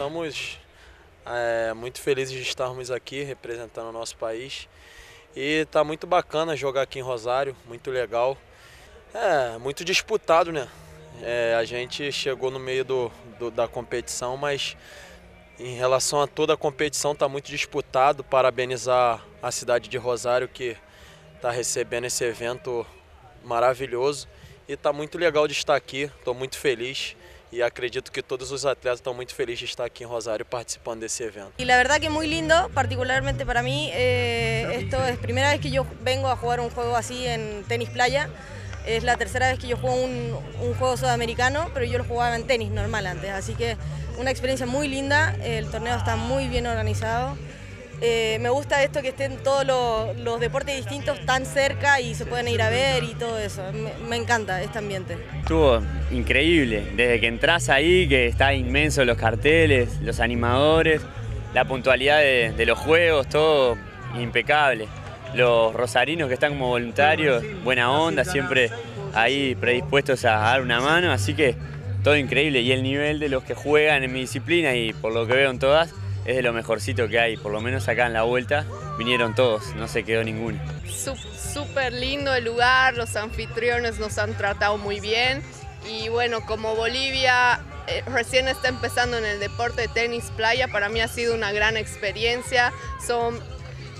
estamos é, muito felizes de estarmos aqui representando o nosso país. E tá muito bacana jogar aqui em Rosário, muito legal. É, muito disputado, né? É, a gente chegou no meio do, do, da competição, mas em relação a toda a competição está muito disputado. Parabenizar a cidade de Rosário que está recebendo esse evento maravilhoso. E está muito legal de estar aqui, estou muito feliz. Y acredito que todos los atletas están muy felices de estar aquí en Rosario participando de ese evento. Y la verdad que muy lindo, particularmente para mí, eh, esto es primera vez que yo vengo a jugar un juego así en tenis playa, es la tercera vez que yo juego un, un juego sudamericano, pero yo lo jugaba en tenis normal antes, así que una experiencia muy linda, el torneo está muy bien organizado. Eh, me gusta esto que estén todos los, deportes distintos tan cerca y se pueden ir a ver y todo eso. Me, encanta este ambiente. Estuvo increíble, desde que entras ahí, que está inmenso los carteles, los animadores, la puntualidad de, los juegos, todo impecable. Los rosarinos que están como voluntarios, buena onda, siempre ahí predispuestos a dar una mano, así que todo increíble. Y el nivel de los que juegan en mi disciplina y por lo que veo en todas, es de lo mejorcito que hay, por lo menos acá en la vuelta vinieron todos, no se quedó ninguno. Súper lindo el lugar, los anfitriones nos han tratado muy bien. Y bueno, como Bolivia eh, recién está empezando en el deporte de tenis playa, para mí ha sido una gran experiencia, son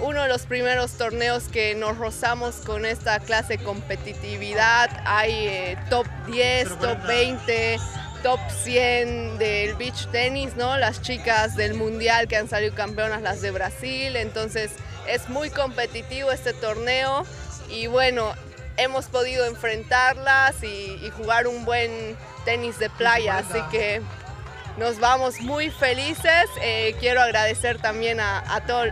uno de los primeros torneos que nos rozamos con esta clase de competitividad, hay eh, top 10, top 20, top 100 del beach tenis, ¿no? Las chicas del mundial que han salido campeonas, las de Brasil, entonces es muy competitivo este torneo y bueno, hemos podido enfrentarlas y, jugar un buen tenis de playa, así que nos vamos muy felices. Eh, quiero agradecer también a, a todos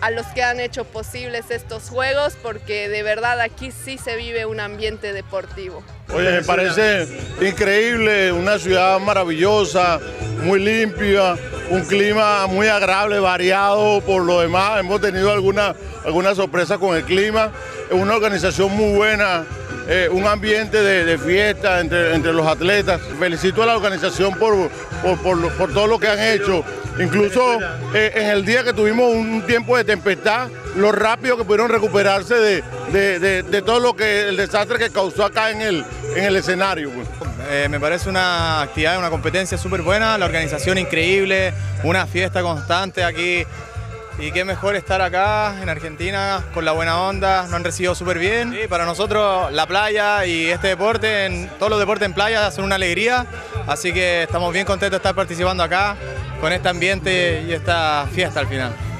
a, los que han hecho posibles estos juegos, porque de verdad aquí sí se vive un ambiente deportivo. Oye, me parece increíble, una ciudad maravillosa, muy limpia, un clima muy agradable, variado por lo demás. Hemos tenido alguna, alguna sorpresa con el clima. Es una organización muy buena, eh, un ambiente de, fiesta entre, entre, los atletas. Felicito a la organización por, por, por todo lo que han hecho. Incluso eh, en el día que tuvimos un tiempo de tempestad, lo rápido que pudieron recuperarse de, todo lo que el desastre que causó acá en el, en el escenario. Pues. Eh, me parece una actividad, una competencia súper buena, la organización increíble, una fiesta constante aquí. Y qué mejor estar acá en Argentina con la buena onda, nos han recibido súper bien. para nosotros la playa y este deporte, en, todos los deportes en playa son una alegría, así que estamos bien contentos de estar participando acá con este ambiente y esta fiesta al final.